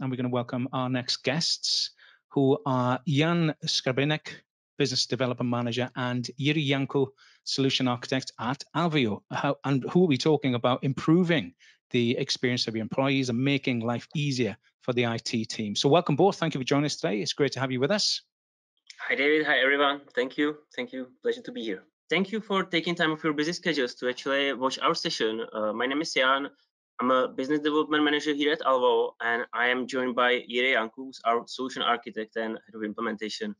and we're going to welcome our next guests, who are Jan Skrabanek, Business Development Manager, and Jiri Janku, Solution Architect at ALVAO, how, and who will be talking about improving the experience of your employees and making life easier for the IT team. So welcome both. Thank you for joining us today. It's great to have you with us. Hi, David. Hi, everyone. Thank you. Thank you. Pleasure to be here. Thank you for taking time of your busy schedules to actually watch our session. Uh, my name is Jan. I'm a business development manager here at ALVAO, and I am joined by Jiri Yankus, our solution architect and head of implementation.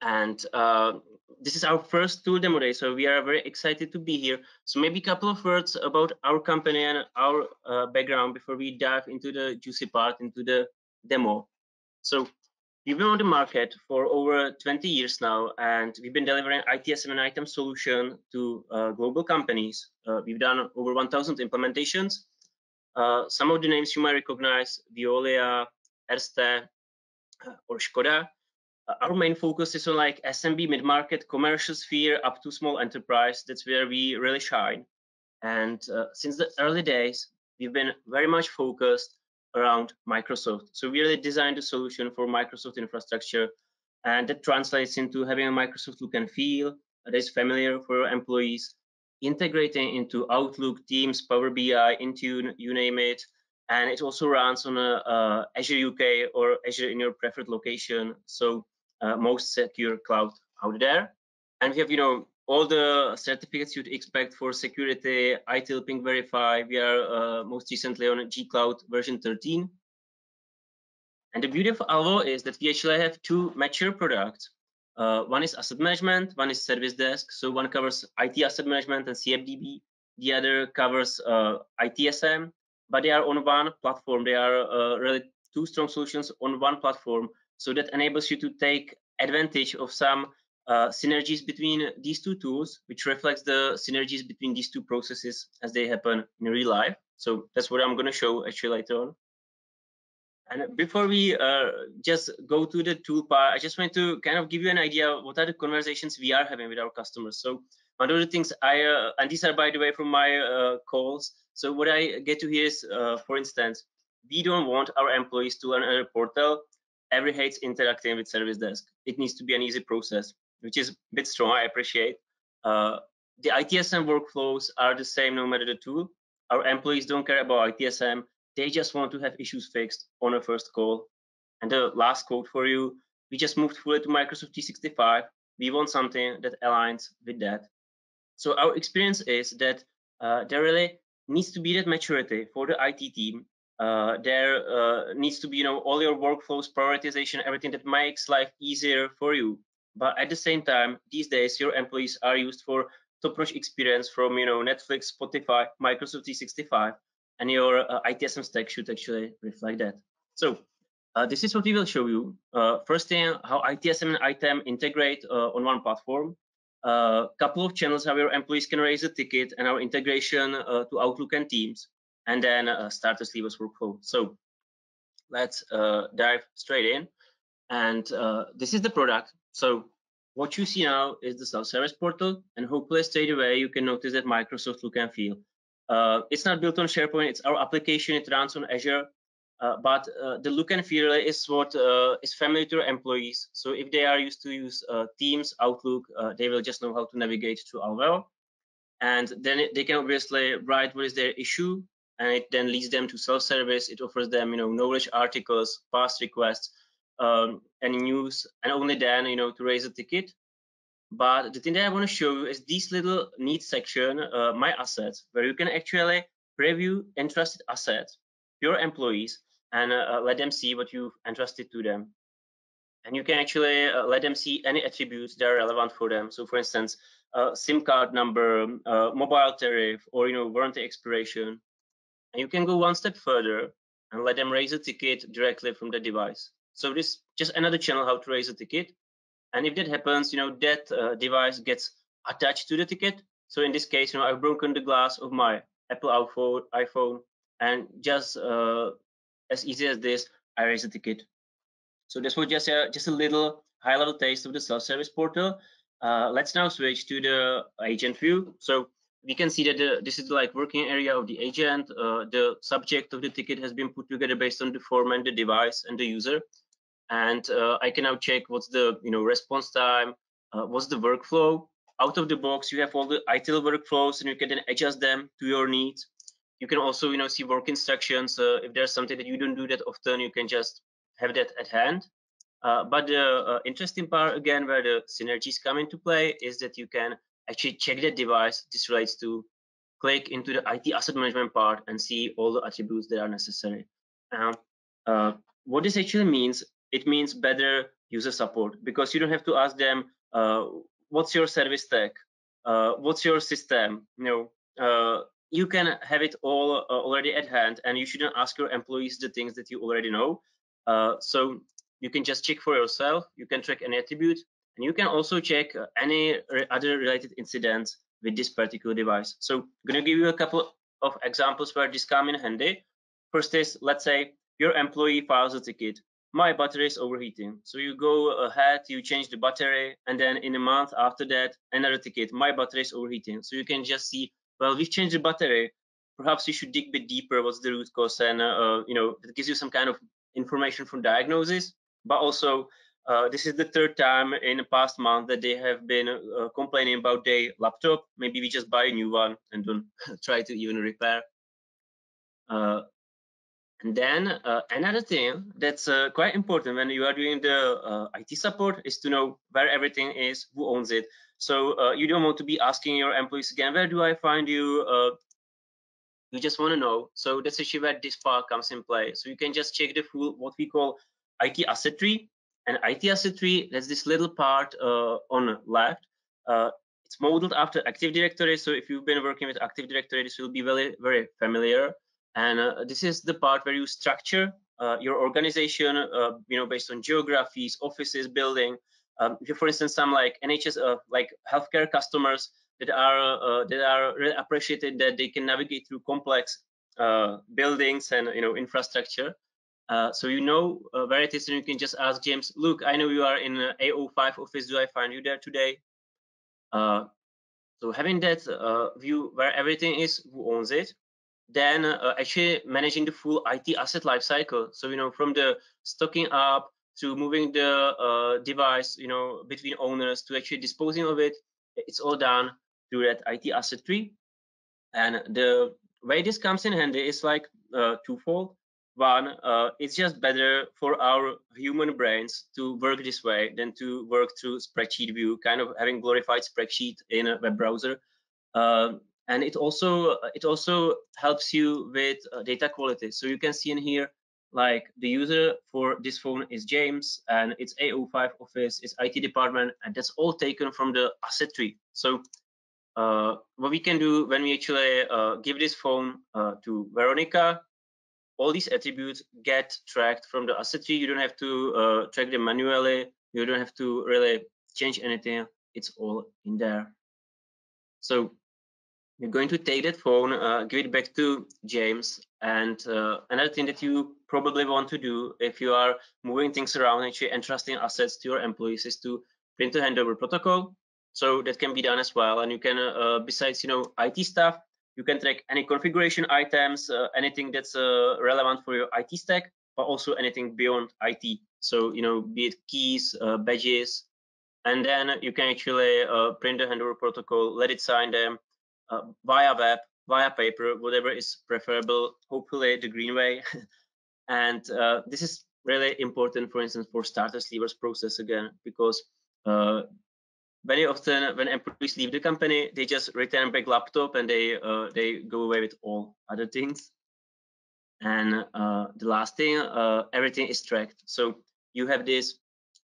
And uh, this is our first tool demo day, so we are very excited to be here. So maybe a couple of words about our company and our uh, background before we dive into the juicy part, into the demo. So we've been on the market for over 20 years now, and we've been delivering ITSM and ITAM solution to uh, global companies. Uh, we've done over 1,000 implementations. Uh, some of the names you might recognize, Veolia, Erste, uh, or Skoda. Uh, our main focus is on like SMB, mid-market, commercial sphere, up to small enterprise. That's where we really shine. And uh, since the early days, we've been very much focused around Microsoft. So we really designed a solution for Microsoft infrastructure, and that translates into having a Microsoft look and feel that is familiar for employees, integrating into Outlook, Teams, Power BI, Intune, you name it. And it also runs on a, Azure UK or Azure in your preferred location. So uh, most secure cloud out there. And we have, you know, all the certificates you'd expect for security, ITIL PinkVERIFY. We are uh, most recently on G Cloud version 13. And the beauty of ALVAO is that we actually have two mature products. Uh, one is asset management, one is service desk. So one covers IT asset management and CMDB. The other covers uh, ITSM, but they are on one platform. They are uh, really two strong solutions on one platform. So that enables you to take advantage of some uh, synergies between these two tools, which reflects the synergies between these two processes as they happen in real life. So that's what I'm going to show actually later on. And before we uh, just go to the tool part, I just want to kind of give you an idea what are the conversations we are having with our customers. So one of the things I, uh, and these are by the way from my uh, calls. So what I get to hear is, uh, for instance, we don't want our employees to learn a portal. Every hates interacting with service desk. It needs to be an easy process which is a bit strong. I appreciate. Uh, the ITSM workflows are the same no matter the tool. Our employees don't care about ITSM. They just want to have issues fixed on a first call. And the last quote for you, we just moved fully to Microsoft 365. We want something that aligns with that. So our experience is that uh, there really needs to be that maturity for the IT team. Uh, there uh, needs to be, you know, all your workflows, prioritization, everything that makes life easier for you. But at the same time, these days your employees are used for top-notch experience from you know Netflix, Spotify, Microsoft 365, and your uh, ITSM stack should actually reflect that. So uh, this is what we will show you. Uh, first thing, how ITSM and ITAM integrate uh, on one platform. A uh, couple of channels how your employees can raise a ticket and our integration uh, to Outlook and Teams, and then starters leavers workflow. So let's dive straight in. And this is the product. So what you see now is the self-service portal, and hopefully straight away you can notice that Microsoft look and feel. Uh, it's not built on SharePoint; it's our application. It runs on Azure, uh, but uh, the look and feel is what uh, is familiar to employees. So if they are used to use uh, Teams, Outlook, uh, they will just know how to navigate to ALVAO, and then they can obviously write what is their issue, and it then leads them to self-service. It offers them, you know, knowledge articles, past requests, um, any news, and only then, you know, to raise a ticket. But the thing that I want to show you is this little neat section, uh, my assets, where you can actually preview entrusted assets, your employees, and uh, uh, let them see what you've entrusted to them. And you can actually uh, let them see any attributes that are relevant for them. So, for instance, uh, SIM card number, uh, mobile tariff, or you know, warranty expiration. And you can go one step further and let them raise a ticket directly from the device. So this just another channel how to raise a ticket. And if that happens, you know, that uh, device gets attached to the ticket. So in this case, you know, I've broken the glass of my Apple iPhone, iPhone and just uh, as easy as this, I raise a ticket. So this was just a, just a little high-level taste of the self-service portal. Uh, let's now switch to the agent view. So we can see that the, this is like working area of the agent. Uh, the subject of the ticket has been put together based on the form and the device and the user. And uh, I can now check what's the you know response time, uh, what's the workflow. Out of the box, you have all the ITIL workflows, and you can then adjust them to your needs. You can also you know see work instructions. Uh, if there's something that you don't do that often, you can just have that at hand. Uh, but the uh, interesting part again, where the synergies come into play, is that you can actually check the device this relates to, click into the IT asset management part and see all the attributes that are necessary. Um, uh, what this actually means, it means better user support because you don't have to ask them, uh, what's your service tag? Uh, what's your system? You know, uh, you can have it all uh, already at hand and you shouldn't ask your employees the things that you already know. Uh, so you can just check for yourself. You can track any attribute and you can also check uh, any other related incidents with this particular device. So I'm going to give you a couple of examples where this come in handy. First is, let's say your employee files a ticket. My battery is overheating. So you go ahead, you change the battery, and then in a month after that, another ticket. My battery is overheating. So you can just see, well, we've changed the battery. Perhaps you should dig a bit deeper. What's the root cause? And uh, you know, it gives you some kind of information from diagnosis, but also uh, this is the third time in the past month that they have been uh, complaining about their laptop. Maybe we just buy a new one and don't try to even repair. Uh, and then uh, another thing that's uh, quite important when you are doing the IT support is to know where everything is, who owns it. So you don't want to be asking your employees again, where do I find you? you just want to know. So that's actually where this part comes in play. So you can just check the full, what we call IT asset tree. And IT asset tree, that's this little part uh, on the left. Uh, it's modeled after Active Directory. So if you've been working with Active Directory, this will be very, very familiar. And uh, this is the part where you structure uh, your organization, uh, you know, based on geographies, offices, building. Um, if you, for instance, some like NHS, uh, like healthcare customers that are that are really appreciated that they can navigate through complex buildings and you know infrastructure. Uh, so you know uh, where it is, and you can just ask James, look, I know you are in uh, A05 office. Do I find you there today? Uh, so having that uh, view where everything is, who owns it, then uh, actually managing the full IT asset lifecycle. So, you know, from the stocking up to moving the device, you know, between owners to actually disposing of it, it's all done through that IT asset tree. And the way this comes in handy is like twofold. One, uh, it's just better for our human brains to work this way than to work through spreadsheet view, kind of having glorified spreadsheet in a web browser. Uh, and it also it also helps you with uh, data quality. So you can see in here, like the user for this phone is James, and it's A05 office, it's IT department, and that's all taken from the asset tree. So uh, what we can do when we actually uh, give this phone uh, to Veronica, all these attributes get tracked from the asset tree. You don't have to uh, track them manually. You don't have to really change anything. It's all in there. So you're going to take that phone, uh, give it back to James. And uh, another thing that you probably want to do if you are moving things around, actually entrusting assets to your employees is to print a handover protocol. So that can be done as well. And you can, uh, besides, you know, IT stuff, you can track any configuration items, uh, anything that's uh, relevant for your IT stack, but also anything beyond IT. So, you know, be it keys, uh, badges, and then you can actually uh, print the handover protocol, let it sign them uh, via web, via paper, whatever is preferable, hopefully the green way. and uh, this is really important, for instance, for starters leavers process again, because very often when employees leave the company, they just return back laptop and they uh, they go away with all other things. And uh, the last thing, uh, everything is tracked. So you have this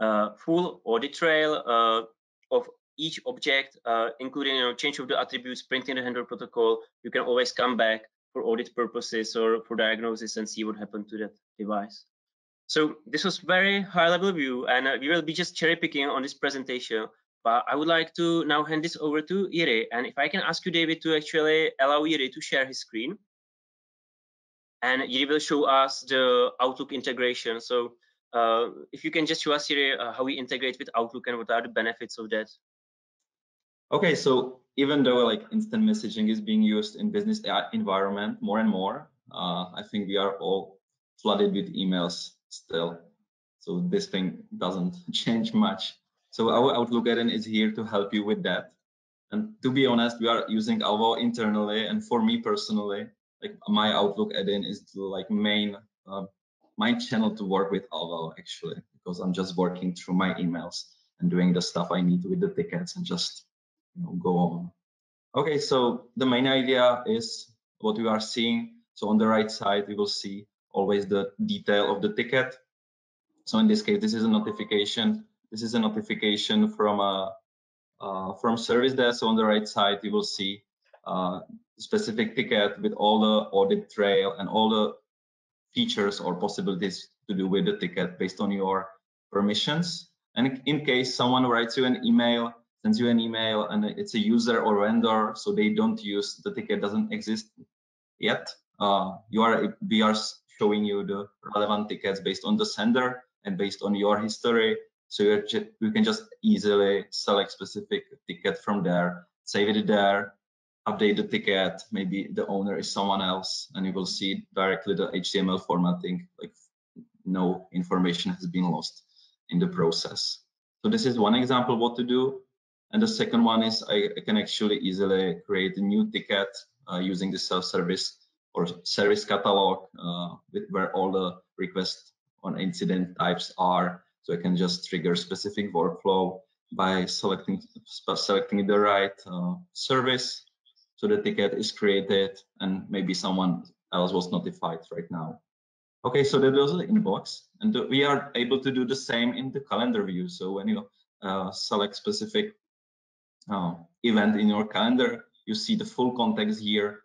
uh, full audit trail uh, of each object, uh, including you know, change of the attributes, printing the handover protocol. You can always come back for audit purposes or for diagnosis and see what happened to that device. So this was very high level view and we will be just cherry picking on this presentation but I would like to now hand this over to Ire. And if I can ask you, David, to actually allow Ire to share his screen. And Ire will show us the Outlook integration. So uh, if you can just show us, Ire, uh, how we integrate with Outlook and what are the benefits of that. Okay, so even though like instant messaging is being used in business environment more and more, uh, I think we are all flooded with emails still. So this thing doesn't change much. So our Outlook add-in is here to help you with that. And to be honest, we are using ALVAO internally. And for me personally, like my Outlook add-in is the like main uh, my channel to work with ALVAO actually, because I'm just working through my emails and doing the stuff I need with the tickets and just go on. Okay, so the main idea is what we are seeing. So on the right side, we will see always the detail of the ticket. So in this case, this is a notification. This is a notification from a uh, from service desk. So on the right side, you will see uh, specific ticket with all the audit trail and all the features or possibilities to do with the ticket based on your permissions. And in case someone writes you an email, sends you an email, and it's a user or vendor, so they don't use the ticket doesn't exist yet. Uh, you are we are showing you the relevant tickets based on the sender and based on your history. So you can just easily select specific ticket from there, save it there, update the ticket. Maybe the owner is someone else, and you will see directly the HTML formatting, like no information has been lost in the process. So this is one example what to do. And the second one is I, can actually easily create a new ticket uh, using the self-service or service catalog uh, with, where all the requests on incident types are. So I can just trigger specific workflow by selecting selecting the right uh, service. So the ticket is created and maybe someone else was notified right now. Okay, so that was the inbox, and we are able to do the same in the calendar view. So when you uh, select specific uh, event in your calendar, you see the full context here,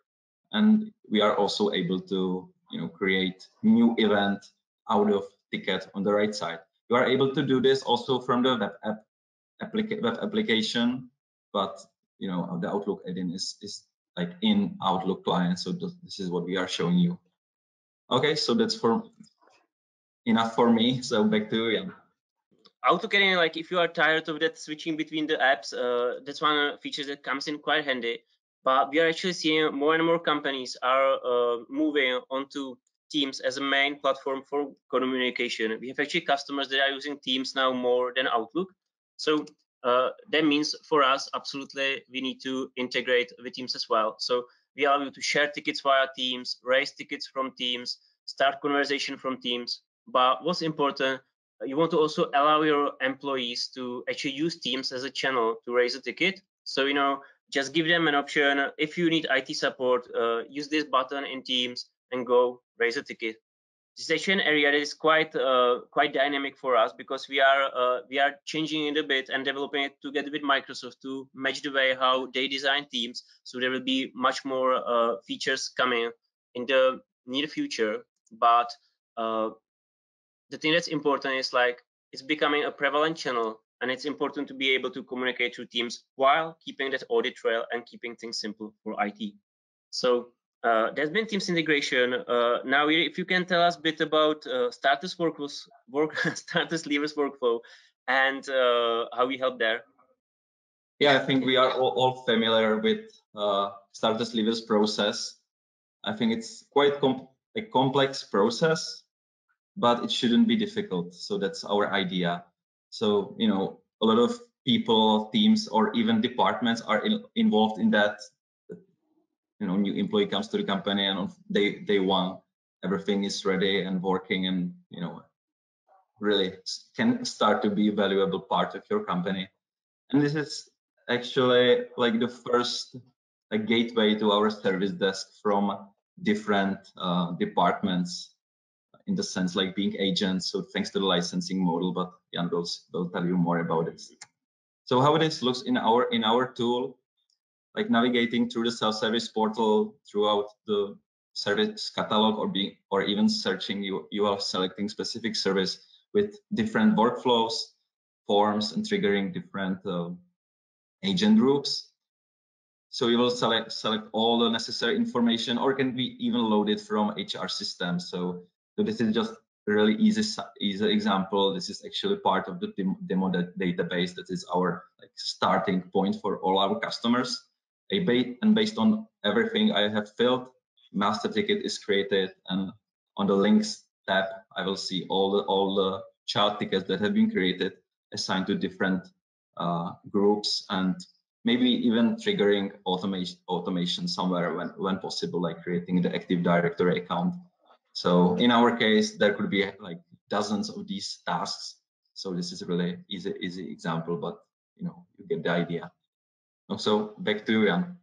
and we are also able to you know create new event out of ticket on the right side. You are able to do this also from the web app applica web application, but you know the Outlook add-in is is like in Outlook client. So this is what we are showing you. Okay, so that's for enough for me. So back to Jan. Outlook add-in, like if you are tired of that switching between the apps, uh, that's one feature that comes in quite handy. But we are actually seeing more and more companies are uh, moving onto Teams as a main platform for communication. We have actually customers that are using Teams now more than Outlook. So uh, that means for us, absolutely, we need to integrate with Teams as well. So we allow you to share tickets via Teams, raise tickets from Teams, start conversation from Teams. But what's important, you want to also allow your employees to actually use Teams as a channel to raise a ticket. So, you know, just give them an option. If you need IT support, uh, use this button in Teams and go raise a ticket. This is actually an area that is quite uh, quite dynamic for us because we are uh, we are changing it a bit and developing it together with Microsoft to match the way how they design Teams. So there will be much more uh, features coming in the near future. But uh, the thing that's important is like it's becoming a prevalent channel and it's important to be able to communicate through teams while keeping that audit trail and keeping things simple for IT. So uh, there's been Teams integration. Uh, now, if you can tell us a bit about uh, starters workflows, work starters leavers workflow, and uh, how we help there. Yeah, I think we are all, all familiar with uh, starters leavers process. I think it's quite a complex process, but it shouldn't be difficult. So that's our idea. So, you know, a lot of people, teams, or even departments are in, involved in that. You know, new employee comes to the company and day day one, everything is ready and working, and you know, really can start to be a valuable part of your company. And this is actually like the first gateway to our service desk from different uh, departments in the sense like being agents. So thanks to the licensing model, but Jan will, will tell you more about it. So how this looks in our in our tool, like navigating through the self-service portal throughout the service catalog or being or even searching you you are selecting specific service with different workflows forms and triggering different uh, agent groups so you will select select all the necessary information or can be even loaded from hr system so so this is just a really easy, easy example. This is actually part of the demo database that is our like starting point for all our customers. and based on everything I have filled, master ticket is created and on the links tab, I will see all the all the child tickets that have been created assigned to different uh, groups and maybe even triggering automation automation somewhere when when possible, like creating the Active Directory account. So in our case, there could be like dozens of these tasks. So this is a really easy easy example, but you know you get the idea. So back to you, Jan.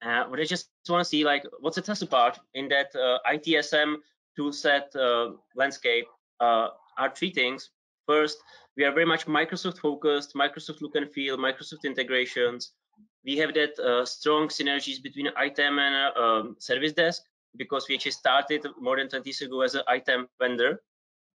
Uh, but I just want to see like what's the test about in that uh, ITSM toolset uh, landscape uh, are three things. First, we are very much Microsoft focused, Microsoft look and feel, Microsoft integrations. We have that uh, strong synergies between ITAM and uh, um, Service Desk because we actually started more than 20 years ago as an ITAM vendor.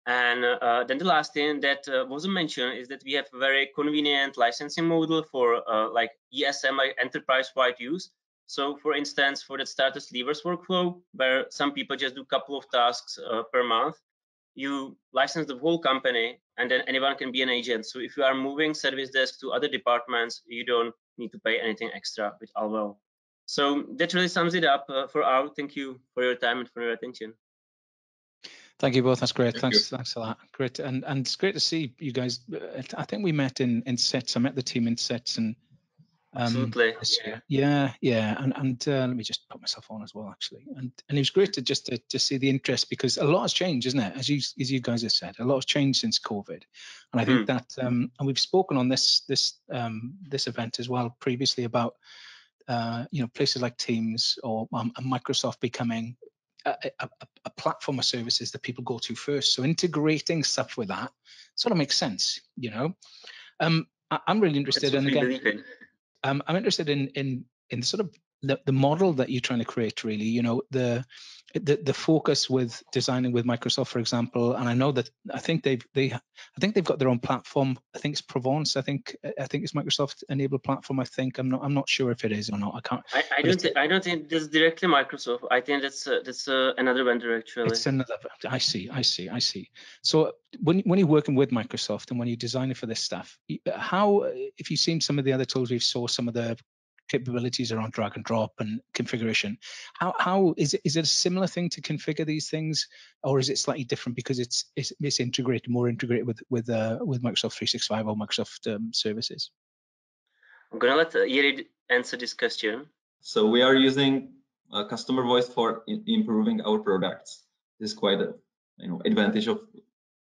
And uh, then the last thing that uh, wasn't mentioned is that we have a very convenient licensing model for uh, like ESM, enterprise-wide use. So for instance, for the starters leavers workflow, where some people just do a couple of tasks uh, per month, you license the whole company and then anyone can be an agent. So if you are moving service desk to other departments, you don't need to pay anything extra with ALVAO. So that really sums it up uh, for our. Thank you for your time and for your attention. Thank you both. That's great. Thank thanks, you. thanks a lot. Great, and and it's great to see you guys. I think we met in in SITS. I met the team in SITS, and um, Absolutely. Yeah. yeah, yeah, and and uh, let me just put myself on as well, actually. And and it was great to just to, to see the interest because a lot has changed, isn't it? As you as you guys have said, a lot has changed since COVID, and I think mm. that um, and we've spoken on this this um, this event as well previously about uh, you know places like Teams or um, Microsoft becoming a, a, a, platform of services that people go to first. So integrating stuff with that sort of makes sense, you know. Um, I, am really interested in again um, I'm interested in in in sort of the, the model that you're trying to create really you know the, the the focus with designing with microsoft for example and i know that i think they've they i think they've got their own platform. I think it's Provance. I think i think it's microsoft enabled platform i think. I'm not i'm not sure if it is or not. I can't. I, I don't think i don't think that's directly microsoft. I think that's uh, that's uh, another vendor actually. It's another i see i see i see. So when when you're working with microsoft and when you're designing for this stuff how if you've seen some of the other tools we've saw some of the capabilities around drag and drop and configuration. How how is it is it a similar thing to configure these things, or is it slightly different because it's it's, it's integrated more integrated with with uh, with Microsoft 365 or Microsoft um, services? I'm gonna let Jiri answer this question. So we are using a customer voice for improving our products. This is quite a you know advantage of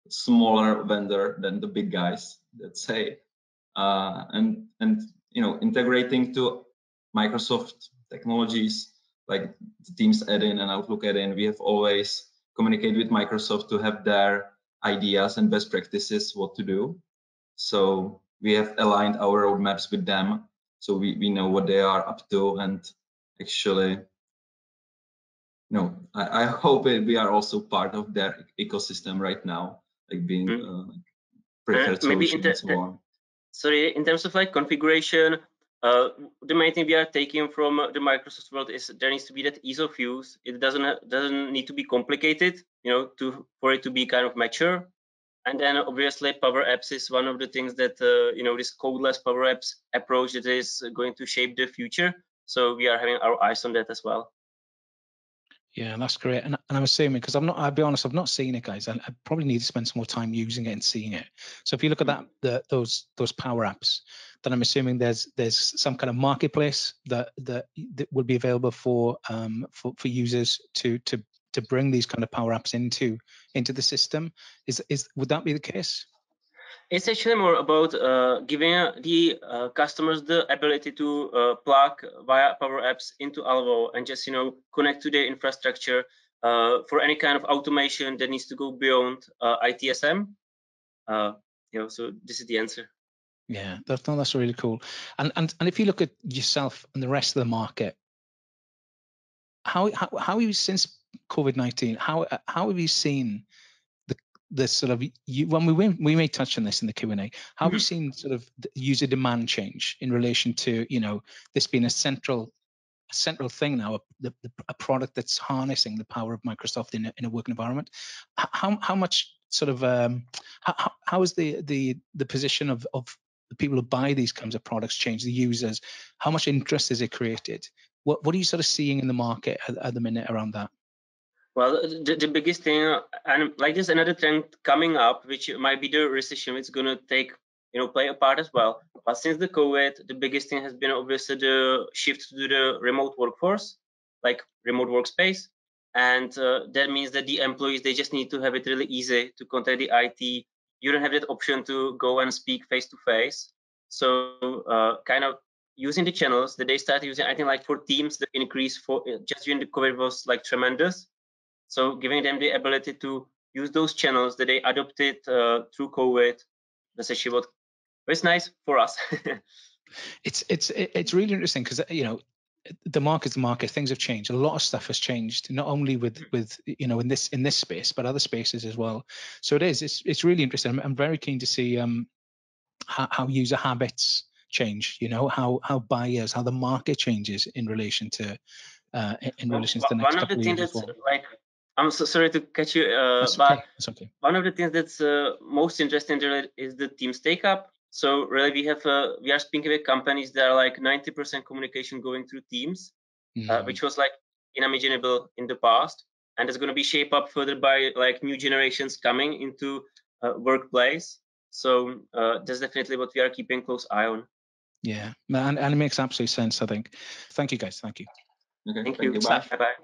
smaller vendor than the big guys. Let's say, uh, and and you know integrating to Microsoft technologies like the Teams add-in and Outlook add-in, we have always communicated with Microsoft to have their ideas and best practices what to do. So we have aligned our roadmaps with them, so we, we know what they are up to, and actually, no, I, I hope it, we are also part of their ecosystem right now, like being mm -hmm. uh, preferred uh, maybe so on. Sorry, in terms of like configuration, uh, the main thing we are taking from the Microsoft world is there needs to be that ease of use. It doesn't doesn't need to be complicated, you know, to for it to be kind of mature. And then obviously Power Apps is one of the things that uh, you know this codeless Power Apps approach that is going to shape the future. So we are having our eyes on that as well. Yeah, that's great. And, and I'm assuming because I'm not, I'll be honest, I've not seen it, guys. I, I, probably need to spend some more time using it and seeing it. So if you look at that, the, those those power apps, then I'm assuming there's there's some kind of marketplace that that, that will be available for um for, for users to to to bring these kind of power apps into into the system. Is is would that be the case? It's actually more about uh, giving the uh, customers the ability to uh, plug via Power Apps into ALVAO and just you know connect to the infrastructure uh, for any kind of automation that needs to go beyond uh, ITSM. Uh, you know, so this is the answer. Yeah, that's no, that's really cool. And and and if you look at yourself and the rest of the market, how how how have you since COVID nineteen? How how have you seen the the sort of you, when we we may touch on this in the Q and A. How have you mm-hmm. seen sort of user demand change in relation to you know this being a central a central thing now, a, a product that's harnessing the power of Microsoft in a, in a work environment. How how much sort of um, how how is the the the position of of the people who buy these kinds of products change, the users? How much interest is it created? What what are you sort of seeing in the market at, at the minute around that? Well, the, the biggest thing, and like there's another trend coming up, which might be the recession. It's going to take, you know, play a part as well. But since the COVID, the biggest thing has been obviously the shift to the remote workforce, like remote workspace, and uh, that means that the employees they just need to have it really easy to contact the IT. You don't have that option to go and speak face to face. So, uh, kind of using the channels that they started using, I think like for Teams, the increase for just during the COVID was like tremendous so giving them the ability to use those channels that they adopted uh, through COVID, that's actually what was nice for us. it's it's it's really interesting because you know the market's the market things have changed a lot of stuff has changed not only with mm. with you know in this in this space but other spaces as well so it is it's it's really interesting i'm, I'm very keen to see um how, how, user habits change you know how how buyers how the market changes in relation to uh in relation to the next one of the things that's well. like I'm so sorry to catch you, uh, but okay. okay. one of the things that's uh, most interesting is the Teams take up. So really, we have uh, we are speaking with companies that are like 90% communication going through Teams, mm. which was like unimaginable in the past, and it's going to be shaped up further by like new generations coming into uh, workplace. So uh, that's definitely what we are keeping close eye on. Yeah, and, and it makes absolute sense. I think. Thank you, guys. Thank you. Okay, thank, thank you. you. Bye. Bye.